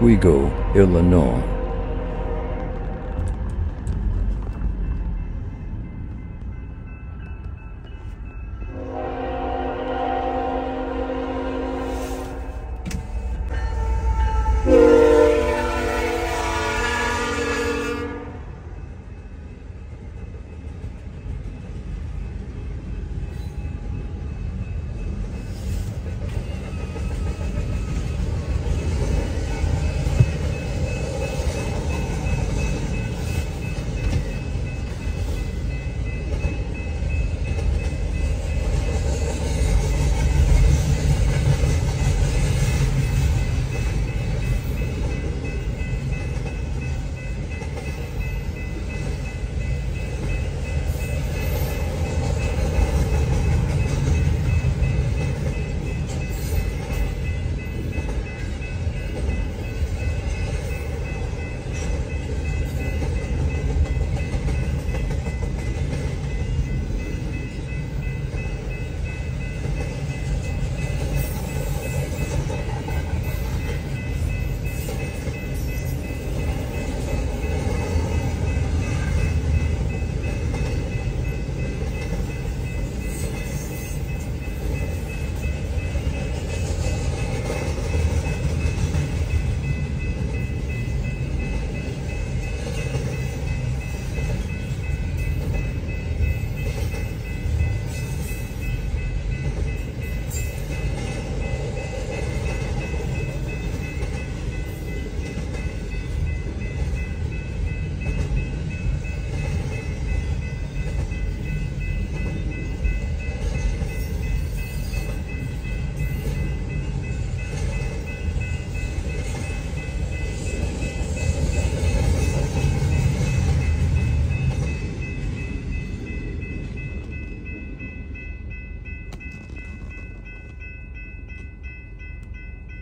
Oswego, Illinois.